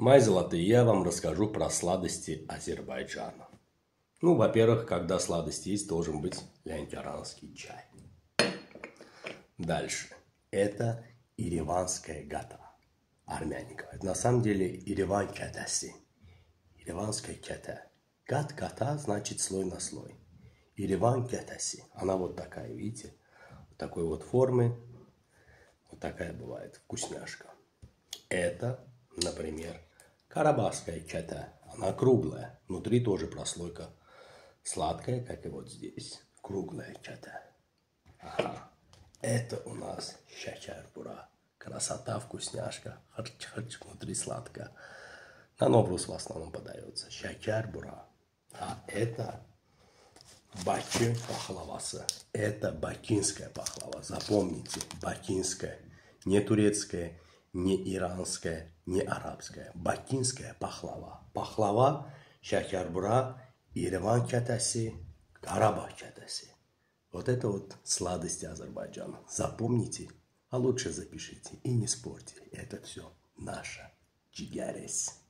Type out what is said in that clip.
Мои золотые, я вам расскажу про сладости Азербайджана. Ну, во-первых, когда сладости есть, должен быть лянтяранский чай. Дальше. Это ириванская гата. Армяне говорят. На самом деле Ириван кетеси. Ириванская кете. Гат гата значит слой на слой. Ириван кетеси. Она вот такая, видите? Вот такой вот формы. Вот такая бывает вкусняшка. Это, например, Карабахская ката, она круглая, внутри тоже прослойка сладкая, как и вот здесь, круглая ката. Ага. Это у нас шекербура. Красота, вкусняшка, харч-харч, внутри сладко. На Новруз в основном подается. Шекербура. А это Bakı paxlavası. Это бакинская пахлава. Запомните, бакинская, не турецкая, не иранская, не арабская. Бакинская пахлава. Пахлава, шакарбура, Ереван кятаси, Карабах кятаси. Вот это вот сладости Азербайджана. Запомните, а лучше запишите и не спорьте. Это все наше. Чигарес.